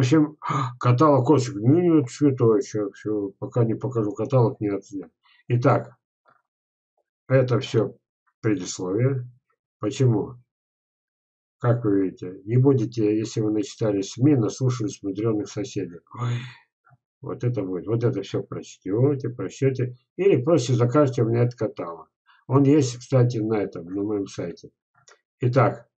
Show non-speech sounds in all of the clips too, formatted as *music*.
Общем, каталог кошек. Ну, нет, святой еще. Все, пока не покажу каталог, не отснят. Итак, это все предисловие. Почему? Как вы видите, не будете, если вы начитали СМИ, наслушались мудреных соседей. Ой, вот это будет. Вот это все прочтете, прочтете. Или просто закажете меня этот каталог. Он есть, кстати, на этом, на моем сайте. Итак,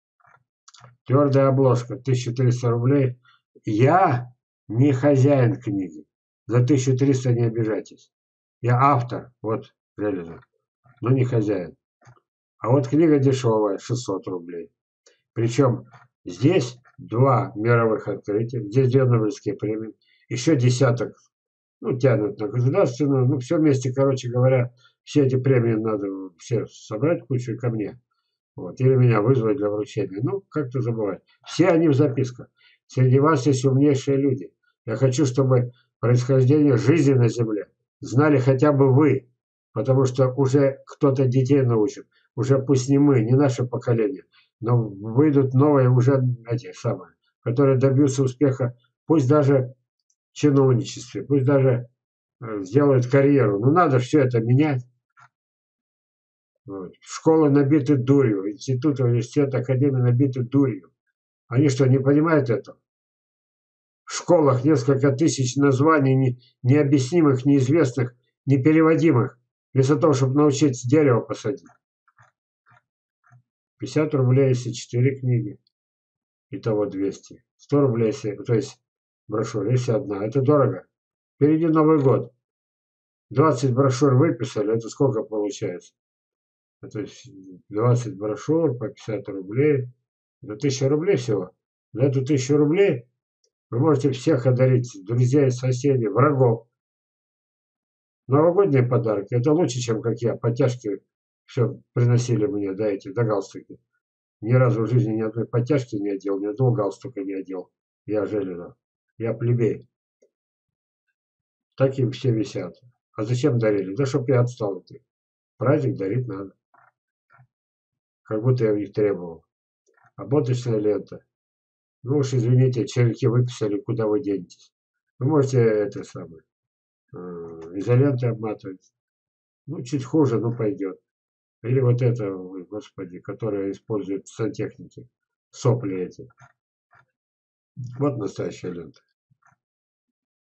твердая обложка, 1300 рублей. Я не хозяин книги. За 1300 не обижайтесь. Я автор, вот, Железов, но не хозяин. А вот книга дешевая, 600 рублей. Причем здесь два мировых открытия, здесь две Нобелевские премии, еще десяток, ну, тянут на государственную, ну, все вместе, короче говоря, все эти премии надо все собрать кучу ко мне. Вот, или меня вызвать для вручения. Ну, как-то забывать. Все они в записках. Среди вас есть умнейшие люди. Я хочу, чтобы происхождение жизни на Земле знали хотя бы вы, потому что уже кто-то детей научит. Уже пусть не мы, не наше поколение, но выйдут новые уже эти самые, которые добьются успеха, пусть даже в чиновничестве, пусть даже э, сделают карьеру. Но надо все это менять. Вот. Школы набиты дурью, институты, университеты, академии набиты дурью. Они что, не понимают этого? В школах несколько тысяч названий не, необъяснимых, неизвестных, непереводимых, вместо того, чтобы научиться дерево посадить. 50 рублей, если 4 книги. Итого 200. 100 рублей, если, то есть брошюр, если одна. Это дорого. Впереди Новый год. 20 брошюр выписали, это сколько получается? Это 20 брошюр по 50 рублей. Это 1000 рублей всего. За эту 1000 рублей вы можете всех одарить, друзей, соседей, врагов. Новогодний подарок – это лучше, чем как я, подтяжки все приносили мне, да, эти, да, галстуки. Ни разу в жизни ни одной подтяжки не одел, ни одного галстука не одел. Я Железов. Я плебей. Так им все висят. А зачем дарили? Да чтоб я отстал от них. Праздник дарить надо. Как будто я в них требовал. Обмоточная лента. Ну уж извините, черенки выписали, куда вы денетесь. Вы можете это самое, э, изолентой обматывать. Ну, чуть хуже, но пойдет. Или вот это, господи, которое используют в сантехнике. Сопли эти. Вот настоящая лента.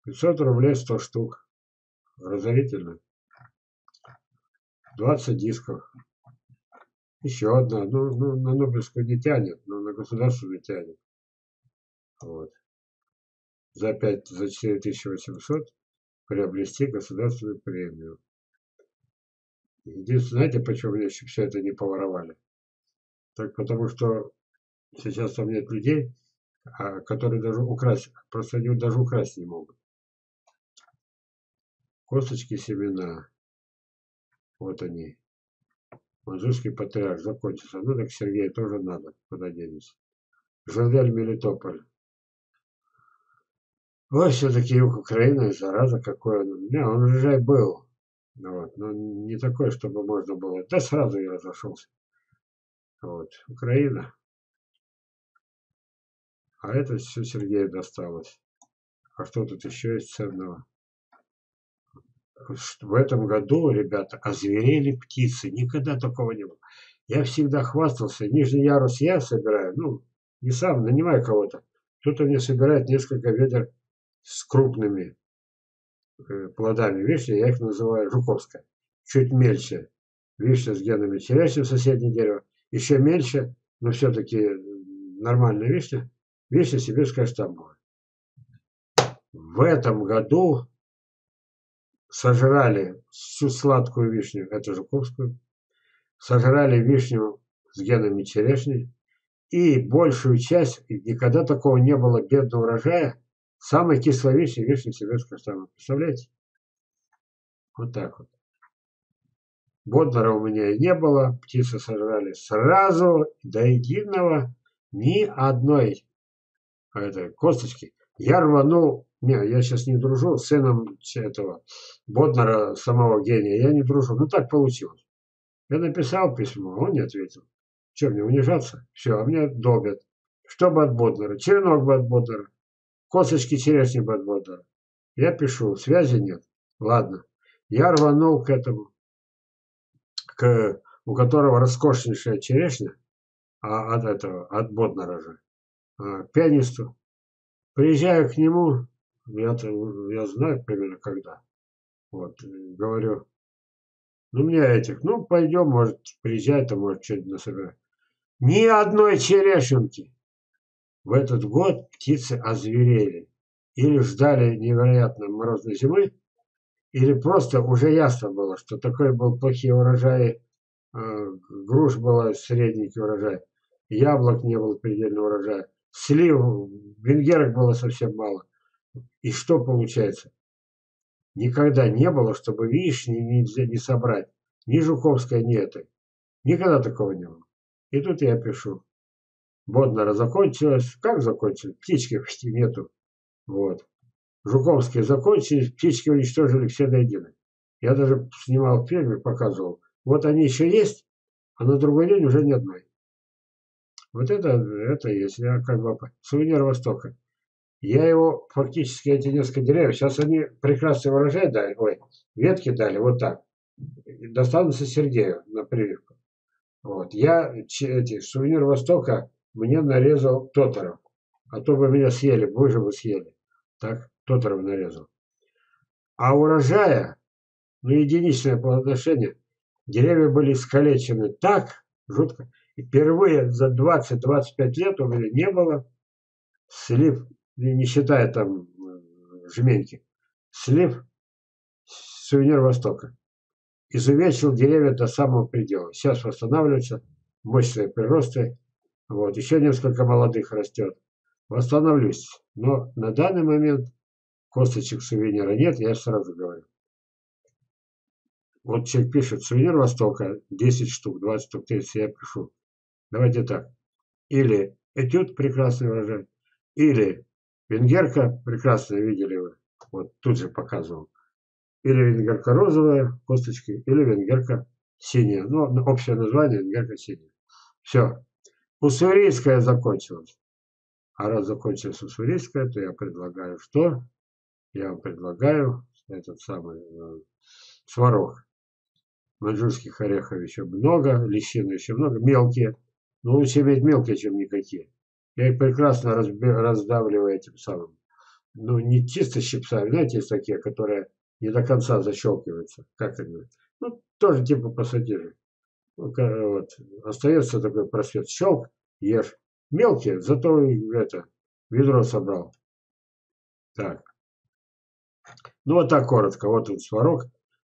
500 рублей 100 штук. Разорительно. 20 дисков. Еще одна. Ну, ну, на Нобелевскую не тянет, но на государственную тянет. Вот. За 5, за 4800 приобрести государственную премию. Единственное, знаете, почему мне еще все это не поворовали? Так потому что сейчас там нет людей, а, которые даже украсть, просто они даже украсть не могут. Косточки семена. Вот они. Манжурский патриарх закончился. Ну так Сергею тоже надо, куда денется. Журналь Мелитополь. Ой, все-таки юг Украины, зараза какой он. Не, он уже был. Вот, но не такой, чтобы можно было. Да сразу я разошелся. Вот, Украина. А это все Сергею досталось. А что тут еще есть ценного? В этом году, ребята, озверели птицы. Никогда такого не было. Я всегда хвастался. Нижний ярус я собираю. Ну, не сам, нанимаю кого-то. Кто-то мне собирает несколько ведер с крупными э, плодами вишни, я их называю жуковская. Чуть мельче вишня с генами черешни соседнее дерево. Еще мельче, но все-таки нормальная вишня. Вишня сибирская штамбовая. В этом году сожрали всю сладкую вишню, это жуковскую, сожрали вишню с генами черешни, и большую часть, никогда такого не было бедного урожая, Самый кисловейший вишня сибирского штамма. Представляете? Вот так вот. Боднера у меня и не было. Птицы сожрали сразу до единого ни одной а это, косточки. Я рванул, не, я сейчас не дружу с сыном этого Боднера, самого гения. Я не дружу. Ну так получилось. Я написал письмо, он не ответил. Что, мне унижаться? Все, а меня долбят. Что бы от Боднера? Черенок бы от Боднера. Косточки черешни подвода. Я пишу, связи нет. Ладно. Я рванул к этому, к, у которого роскошнейшая черешня, а от этого, от Боднера же, а, пианисту. Приезжаю к нему, я, я знаю примерно когда. Вот, говорю, ну, мне этих, ну, пойдем, может, приезжай, то может, что-нибудь насобирать. Ни одной черешенки. В этот год птицы озверели. Или ждали невероятно морозной зимы, или просто уже ясно было, что такой был плохие урожаи, э, груш была средненький урожай, яблок не было предельного урожая, слив, венгерок было совсем мало. И что получается? Никогда не было, чтобы вишни нельзя не собрать. Ни Жуковская, ни этой. Никогда такого не было. И тут я пишу. Боднера закончилось. Как закончилось? Птички почти нету. Вот. Жуковские закончились, птички уничтожили все до единой. Я даже снимал фильм и показывал. Вот они еще есть, а на другой день уже ни одной. Вот это, это есть. Я как бы сувенир Востока. Я его фактически, эти несколько деревьев, сейчас они прекрасный урожай дали, ой, ветки дали, вот так. Достанутся Сергею на прививку. Вот. Я эти сувенир Востока мне нарезал Тоторов. А то бы меня съели, вы бы съели. Так, Тоторов нарезал. А урожая, ну, единичное плодоношение, деревья были искалечены так жутко. И впервые за 20-25 лет у меня не было слив, не считая там э, жменьки, слив сувенир Востока. Изувечил деревья до самого предела. Сейчас восстанавливаются, мощные приросты. Вот, еще несколько молодых растет. Восстановлюсь. Но на данный момент косточек сувенира нет, я сразу говорю. Вот человек пишет, сувенир Востока, 10 штук, 20 штук, 30, я пишу. Давайте так. Или этюд прекрасный урожай, или венгерка прекрасная, видели вы, вот тут же показывал. Или венгерка розовая, косточки, или венгерка синяя. Ну, общее название венгерка синяя. Все. Уссурийская закончилась. А раз закончилась уссурийская, то я предлагаю что? Я вам предлагаю этот самый э, сварог. Маньчжурских орехов еще много, лещины еще много, мелкие. Но лучше иметь мелкие, чем никакие. Я их прекрасно раздавливаю этим самым. Ну, не чисто щипцами, знаете, есть такие, которые не до конца защелкиваются. Как они? Ну, тоже типа пассатижи. Вот. Остается такой просвет. Щелк, ешь. Мелкие, зато это, ведро собрал. Так. Ну, вот так коротко. Вот тут сварок.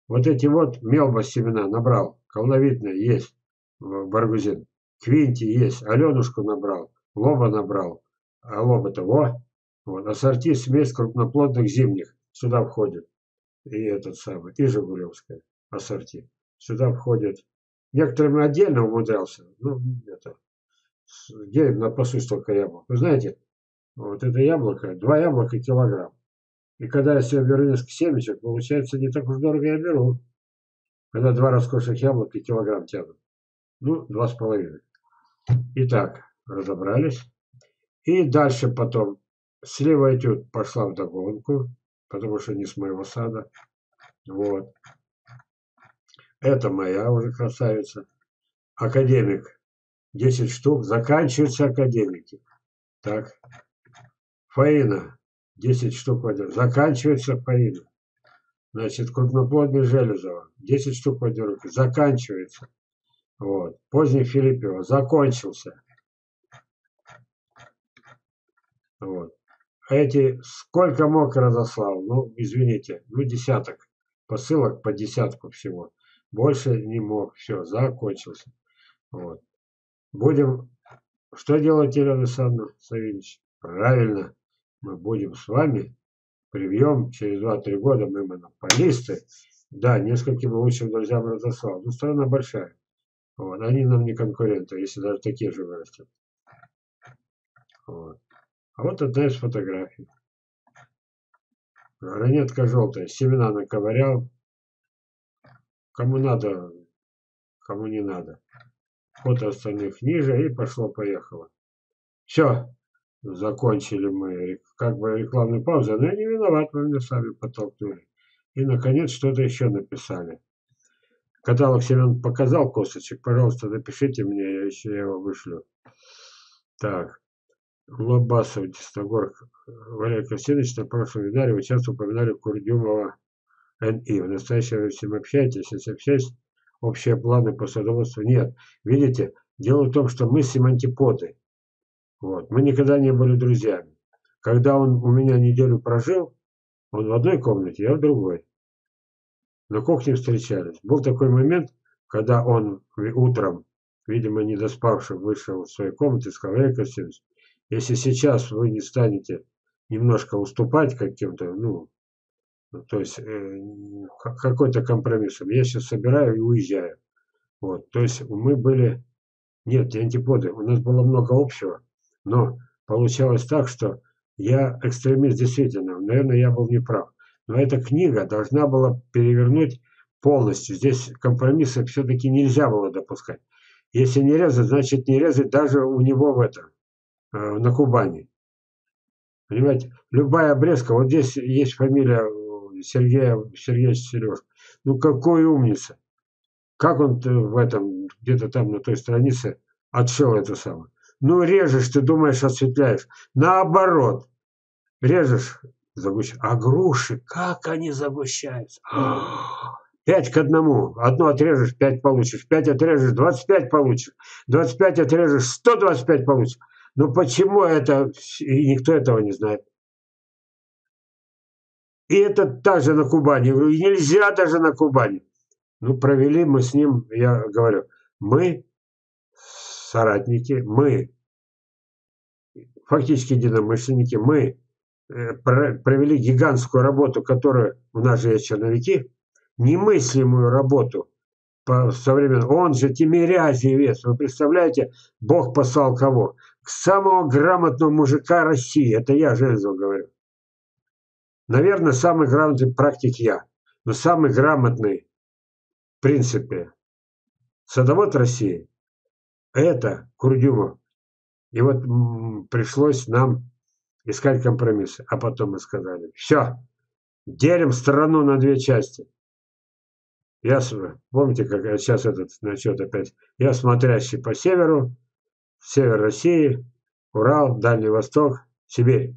Вот эти вот мелба семена набрал. Колновидные есть. Баргузин. Квинти есть. Аленушку набрал. Лоба набрал. А лоба-то во. Вот. Ассорти смесь крупноплодных зимних. Сюда входит. И этот самый. И Жигулевская. Ассорти. Сюда входит. Некоторым отдельно умудрялся. Ну, это. Где на столько яблок? Вы знаете, вот это яблоко, два яблока килограмм. И когда я себе беру несколько семечек, получается не так уж дорого я беру. Когда два роскошных яблока килограмм тянут. Ну, два с половиной. Итак, разобрались. И дальше потом слева этюд пошла в догонку, потому что не с моего сада. Вот. Это моя уже красавица. Академик. 10 штук. Заканчиваются академики. Так. Фаина. 10 штук в Заканчивается фаина. Значит, крупноплодный Железова. 10 штук в одной руке. Заканчивается. Вот. Поздний Филиппева. Закончился. Вот. Эти сколько мог разослал? Ну, извините, ну десяток посылок по десятку всего. Больше не мог. Все, закончился. Вот. Будем... Что делать, Елена Александровна Савельевич? Правильно. Мы будем с вами привьем через 2-3 года мы монополисты. Да, нескольким лучшим друзьям разослал. Но страна большая. Вот. Они нам не конкуренты, если даже такие же вырастят. Вот. А вот одна из фотографий. Ранетка желтая, семена наковырял. Кому надо, кому не надо. Фото остальных ниже и пошло-поехало. Все. закончили мы как бы рекламную паузу, но я не виноват, вы меня сами подтолкнули. И, наконец, что-то еще написали. Каталог Семен показал косточек, пожалуйста, напишите мне, я еще его вышлю. Так. Лобасов, Десногор, Валерий Константинович на прошлом вебинаре вы часто упоминали Курдюмова НИ. В настоящее время с ним общаетесь, если общаетесь, общие планы по садоводству нет. Видите, дело в том, что мы с ним антиподы. Вот. Мы никогда не были друзьями. Когда он у меня неделю прожил, он в одной комнате, я в другой. На кухне встречались. Был такой момент, когда он утром, видимо, не доспавший, вышел в свою комнату и сказал, Олег Константинович, если сейчас вы не станете немножко уступать каким-то, ну, то есть э, какой-то компромиссом, я сейчас собираю и уезжаю. Вот, то есть мы были, нет, не антиподы, у нас было много общего, но получалось так, что я экстремист действительно, наверное, я был неправ. Но эта книга должна была перевернуть полностью. Здесь компромиссы все-таки нельзя было допускать. Если не резать, значит не резать даже у него в этом, э, на Кубани. Понимаете, любая обрезка, вот здесь есть фамилия Сергея Сергеевич Сереж. Ну какой умница. Как он в этом, где-то там на той странице отшел это самое. Ну режешь, ты думаешь, осветляешь. Наоборот. Режешь, загущаешь. А груши, как они загущаются. Пять к одному. Одну отрежешь, пять получишь. Пять отрежешь, двадцать пять получишь. Двадцать пять отрежешь, сто двадцать пять получишь. Ну почему это, и никто этого не знает. И это также на Кубани. Я говорю, нельзя даже на Кубани. Ну, провели мы с ним, я говорю, мы соратники, мы фактически единомышленники, мы э, провели гигантскую работу, которую у нас же есть черновики, немыслимую работу по современному. Он же Тимирязев вес. Вы представляете, Бог послал кого? Самого грамотного мужика России. Это я Железов говорю. Наверное, самый грамотный практик я. Но самый грамотный, в принципе, садовод России – это Курдюмов. И вот пришлось нам искать компромиссы. А потом мы сказали, все, делим страну на две части. Я, помните, как сейчас этот насчет опять, я смотрящий по северу, север России, Урал, Дальний Восток, Сибирь.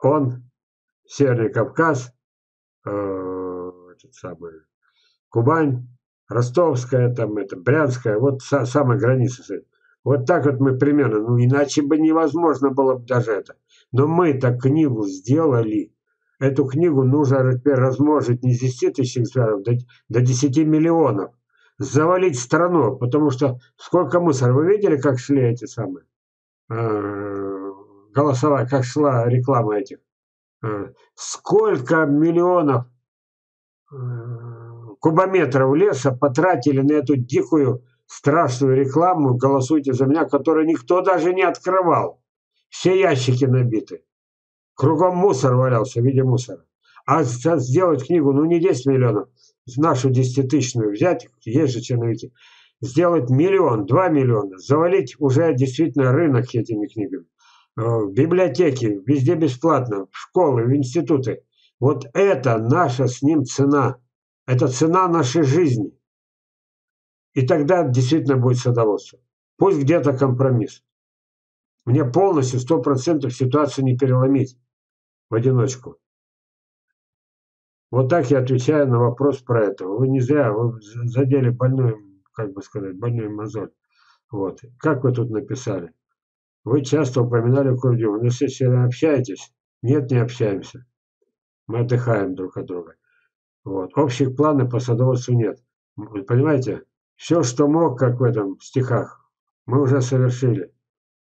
Он, Северный Кавказ, э, этот самый, Кубань, Ростовская, там это, Брянская, вот са, самая граница. Вот так вот мы примерно, ну иначе бы невозможно было бы даже это. Но мы так книгу сделали, Эту книгу нужно теперь размножить не с 10 тысяч экземпляров до, до 10 миллионов. Завалить страну, потому что сколько мусора. Вы видели, как шли эти самые? Э, голосовая, как шла реклама этих. Сколько миллионов э, кубометров леса потратили на эту дикую страшную рекламу «Голосуйте за меня», которую никто даже не открывал. Все ящики набиты. Кругом мусор валялся в виде мусора. А сделать книгу, ну не 10 миллионов, нашу десятитысячную взять, есть же черновики, сделать миллион, два миллиона, завалить уже действительно рынок этими книгами. Э, в библиотеки, везде бесплатно, в школы, в институты. Вот это наша с ним цена. Это цена нашей жизни. И тогда действительно будет садоводство. Пусть где-то компромисс. Мне полностью, сто процентов ситуацию не переломить в одиночку. Вот так я отвечаю на вопрос про это. Вы не зря, вы задели больную, как бы сказать, больную мозоль. Вот. Как вы тут написали? Вы часто упоминали Курдюма. Ну, если вы общаетесь, нет, не общаемся. Мы отдыхаем друг от друга. Вот. Общих планов по садоводству нет. Вы понимаете, все, что мог, как в этом стихах, мы уже совершили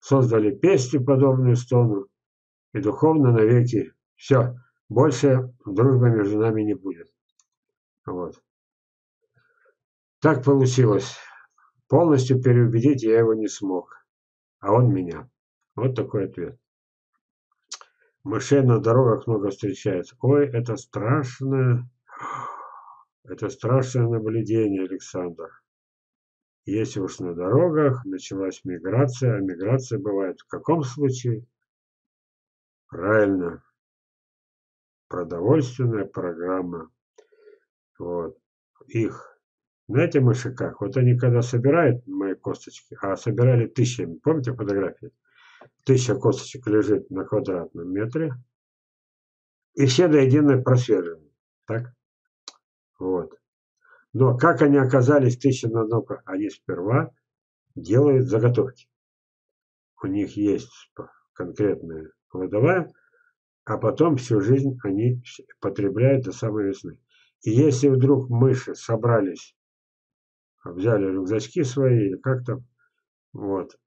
создали песню, подобную стону, и духовно навеки. Все, больше дружбы между нами не будет. Вот. Так получилось. Полностью переубедить я его не смог, а он меня. Вот такой ответ. Мышей на дорогах много встречается. Ой, это страшное, это страшное наблюдение, Александр. Если уж на дорогах началась миграция, а миграция бывает в каком случае? Правильно. Продовольственная программа. Вот. Их. Знаете, мыши как? Вот они когда собирают мои косточки, а собирали тысячами. Помните фотографии? Тысяча косточек лежит на квадратном метре. И все до единой просвежены. Так? Вот. Но как они оказались тысяча на одном? Они сперва делают заготовки. У них есть конкретная кладовая, а потом всю жизнь они потребляют до самой весны. И если вдруг мыши собрались, взяли рюкзачки свои или как то вот,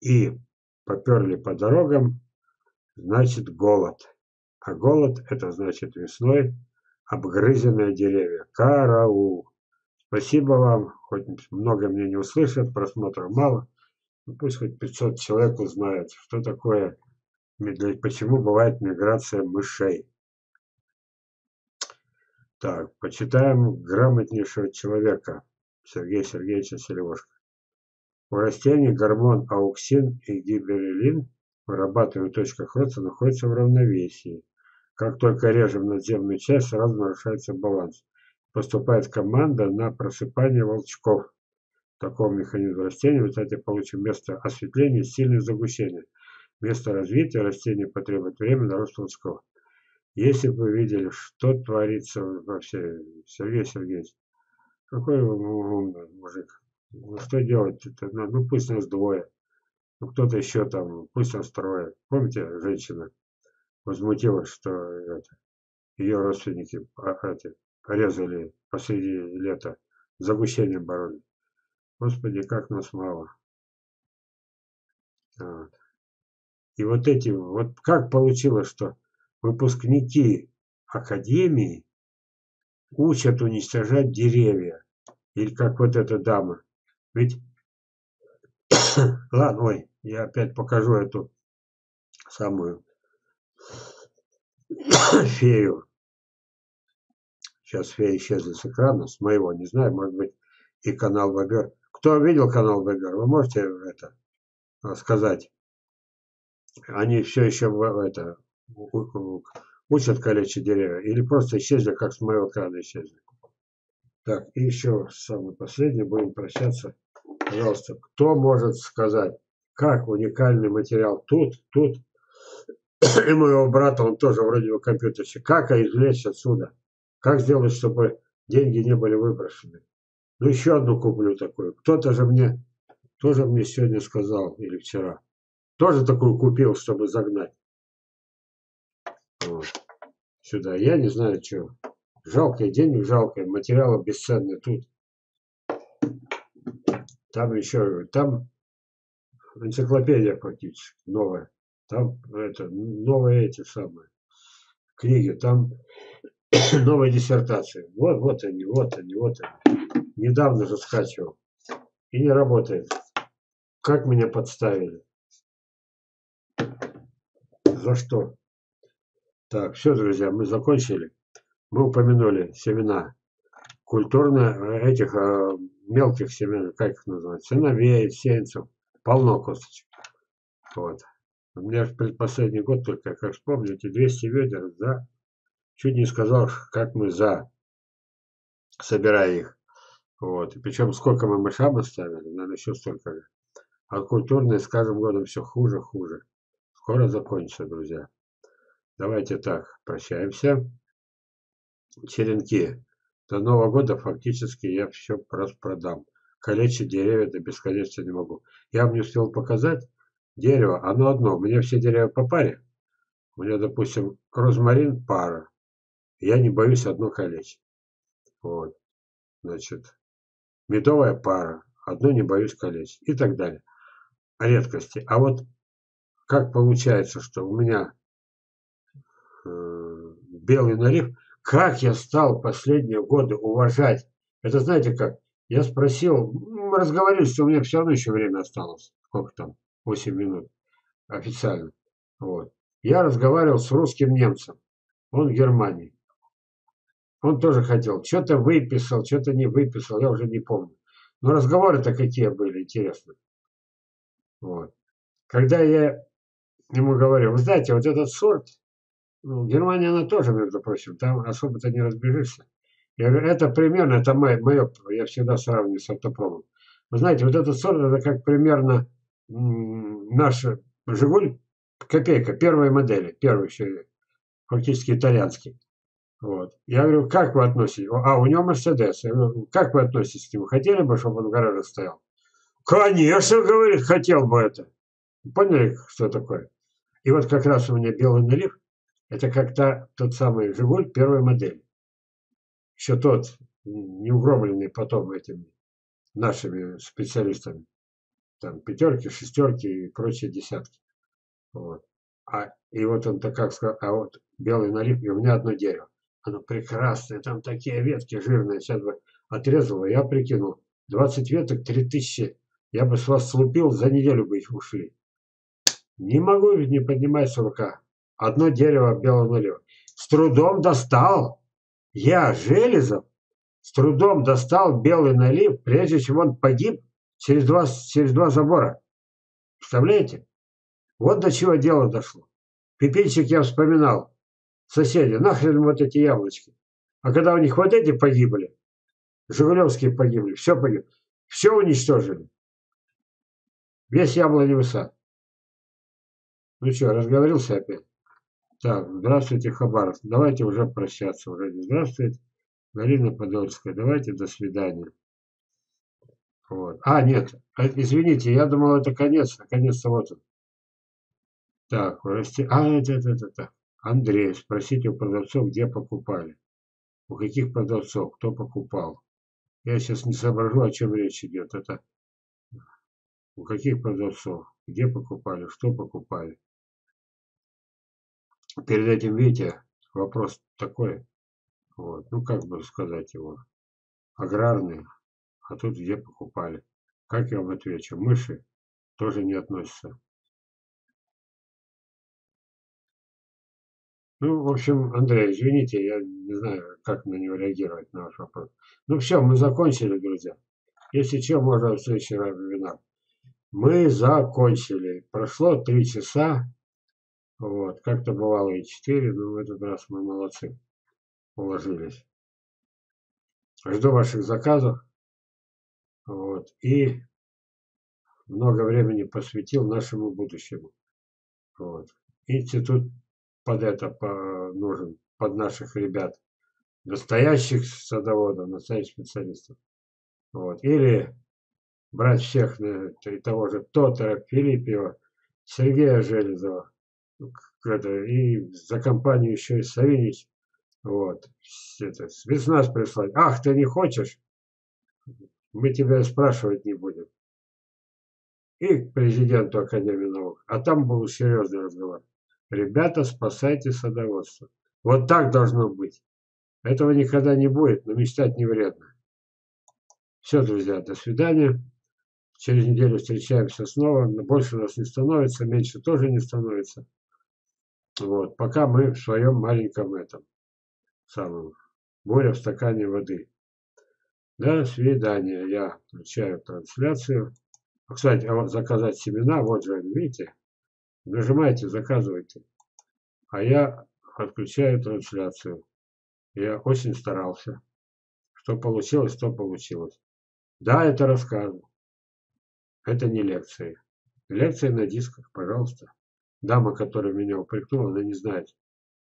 и поперли по дорогам, значит голод. А голод это значит весной обгрызенные деревья. Караул. Спасибо вам, хоть много мне не услышат, просмотров мало. Ну, пусть хоть 500 человек узнает, что такое, почему бывает миграция мышей. Так, почитаем грамотнейшего человека Сергея Сергеевича Селивошка. У растений гормон ауксин и гиберелин, вырабатываемый в точках роста, находятся в равновесии. Как только режем надземную часть, сразу нарушается баланс. Поступает команда на просыпание волчков. Такого механизма растения в результате получим место осветления и сильное загущение. Место развития растения потребует время на рост волчков. Если бы вы видели, что творится вообще, Сергей Сергеевич, какой умный мужик. Ну что делать? -то? Ну, ну пусть нас двое. Ну кто-то еще там, пусть нас трое. Помните, женщина возмутилась, что это, ее родственники а, эти, порезали посреди лета, загущением боролись. Господи, как нас мало. Вот. И вот эти, вот как получилось, что выпускники академии учат уничтожать деревья. Или как вот эта дама. Ведь, *coughs* ладно, ой, я опять покажу эту самую *coughs* фею. Сейчас фея исчезла с экрана, с моего, не знаю, может быть, и канал Бобер. Кто видел канал Бобер, вы можете это сказать? Они все еще это, учат калечить деревья или просто исчезли, как с моего экрана исчезли. Так, и еще самый последний, будем прощаться. Пожалуйста, кто может сказать, как уникальный материал тут, тут, *coughs* и моего брата, он тоже вроде бы компьютерщик, как извлечь отсюда? Как сделать, чтобы деньги не были выброшены? Ну, еще одну куплю такую. Кто-то же мне, тоже мне сегодня сказал, или вчера, тоже такую купил, чтобы загнать. Вот. Сюда. Я не знаю, что. Жалко, денег жалко, материалы бесценные тут. Там еще, там энциклопедия фактически новая. Там это, новые эти самые книги, там *clears throat* новая диссертация. Вот, вот они, вот они, вот они. Недавно же скачивал. И не работает. Как меня подставили? За что? Так, все, друзья, мы закончили. Мы упомянули семена культурно э, этих э, мелких семян, как их называют, сыновей, сеянцев, полно косточек. Вот. У меня же предпоследний год только, как вспомните, 200 ведер за, чуть не сказал, как мы за, собирая их. Вот. И причем сколько мы мышам оставили, наверное, еще столько же. А культурные с каждым годом все хуже, хуже. Скоро закончится, друзья. Давайте так, прощаемся. Черенки. До Нового года фактически я все распродам. Калечить деревья до бесконечности не могу. Я вам не успел показать дерево. Оно одно. У меня все деревья по паре. У меня, допустим, розмарин пара. Я не боюсь одно калечить. Вот. Значит, медовая пара. Одно не боюсь калечить. И так далее. Редкости. А вот как получается, что у меня Э, белый налив, как я стал последние годы уважать. Это знаете как? Я спросил, мы разговаривали, что у меня все равно еще время осталось. Сколько там? 8 минут официально. Вот. Я разговаривал с русским немцем. Он в Германии. Он тоже хотел. Что-то выписал, что-то не выписал, я уже не помню. Но разговоры-то какие были интересные. Вот. Когда я ему говорю, вы знаете, вот этот сорт, ну, Германия, она тоже, между прочим, там особо-то не разбежишься. Я говорю, это примерно, это мое, мое я всегда сравниваю с автопромом. Вы знаете, вот этот сорт, это как примерно наш «Жигуль», копейка, первой модели, первый еще, фактически итальянский. Вот. Я говорю, как вы относитесь? А, у него Мерседес. Я говорю, как вы относитесь к нему? Хотели бы, чтобы он в гараже стоял? Конечно, говорит, хотел бы это. Поняли, что такое? И вот как раз у меня белый налив, это как-то тот самый «Жигуль» первой модели. Еще тот, не угромленный потом этими нашими специалистами. Там пятерки, шестерки и прочие десятки. Вот. А, и вот он так как сказал, а вот белый налив, и у меня одно дерево. Оно прекрасное, там такие ветки жирные. Сейчас бы отрезал, я прикинул. 20 веток, 3000. Я бы с вас слупил, за неделю бы их ушли. Не могу ведь не поднимать с рука. Одно дерево белого налива. С трудом достал. Я, Железов, с трудом достал белый налив, прежде чем он погиб через два, через два забора. Представляете? Вот до чего дело дошло. Пепельчик я вспоминал. Соседи, нахрен вот эти яблочки. А когда у них вот эти погибли, Жигулевские погибли, все погибло, все уничтожили. Весь яблоневый сад. Ну что, разговорился опять? Так, здравствуйте, Хабаров. Давайте уже прощаться уже. Здравствуйте, Галина Подольская. Давайте до свидания. Вот. А, нет, а, извините, я думал, это конец. Наконец-то вот он. Так, расти... А, это, это, это, это. Андрей, спросите у продавцов, где покупали. У каких продавцов, кто покупал. Я сейчас не соображу, о чем речь идет. Это у каких продавцов, где покупали, что покупали. Перед этим, видите, вопрос такой, вот, ну как бы сказать его, аграрный, а тут где покупали. Как я вам отвечу, мыши тоже не относятся. Ну, в общем, Андрей, извините, я не знаю, как на него реагировать, на ваш вопрос. Ну все, мы закончили, друзья. Если что, можно в следующий вебинар. Мы закончили. Прошло три часа. Вот, как-то бывало и 4, но в этот раз мы молодцы, уложились. Жду ваших заказов. Вот, и много времени посвятил нашему будущему. Вот. Институт под это по, нужен, под наших ребят, настоящих садоводов, настоящих специалистов. Вот. Или брать всех того же Тотера, Филиппева, Сергея Железова, это, и за компанию еще и Савинич. Вот. Это, спецназ прислать. Ах, ты не хочешь? Мы тебя спрашивать не будем. И к президенту Академии наук. А там был серьезный разговор. Ребята, спасайте садоводство. Вот так должно быть. Этого никогда не будет, но мечтать не вредно. Все, друзья, до свидания. Через неделю встречаемся снова. Больше нас не становится, меньше тоже не становится. Вот, пока мы в своем маленьком этом самом море в стакане воды. До свидания. Я включаю трансляцию. Кстати, а вот заказать семена, вот же, видите, нажимайте, заказывайте. А я отключаю трансляцию. Я очень старался. Что получилось, то получилось. Да, это рассказ. Это не лекции. Лекции на дисках, пожалуйста дама, которая меня упрекнула, она не знает,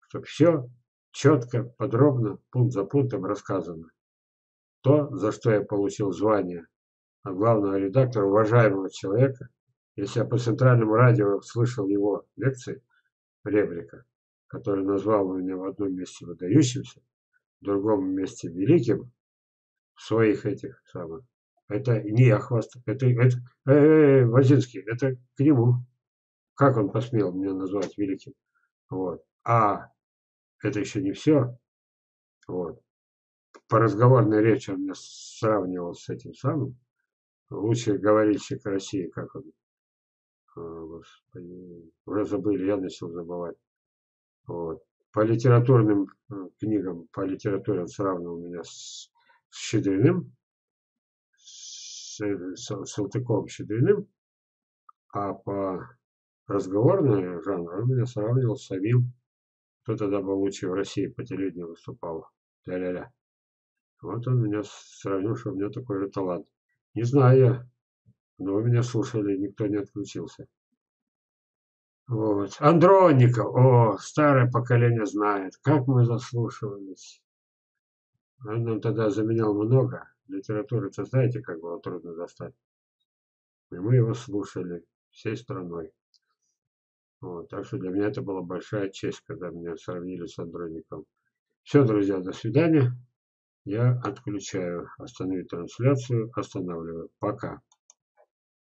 что все четко, подробно, пункт за пунктом рассказано. То, за что я получил звание от главного редактора, уважаемого человека, если я по центральному радио слышал его лекции, Ребрика, который назвал меня в одном месте выдающимся, в другом месте великим, в своих этих самых, это не я хвастаю, это, это э, э, э, Вазинский, это к нему. Как он посмел меня назвать великим? Вот. А это еще не все. Вот. По разговорной речи он меня сравнивал с этим самым. Лучший говорильщик России, как он. О, Господи, уже забыли, я начал забывать. Вот. По литературным э, книгам, по литературе он сравнивал меня с, с Щедриным, с, с Салтыковым Щедриным, а по разговорный жанр, он меня сравнивал с самим. Кто тогда был лучший в России по телевидению выступал? Ля-ля-ля. Вот он меня сравнил, что у меня такой же талант. Не знаю я, но меня слушали, никто не отключился. Вот. Андроников, о, старое поколение знает, как мы заслушивались. Он нам тогда заменял много. Литературы-то знаете, как было трудно достать. И мы его слушали всей страной. Вот. Так что для меня это была большая честь, когда меня сравнили с Андроником. Все, друзья, до свидания. Я отключаю. Остановить трансляцию. Останавливаю. Пока.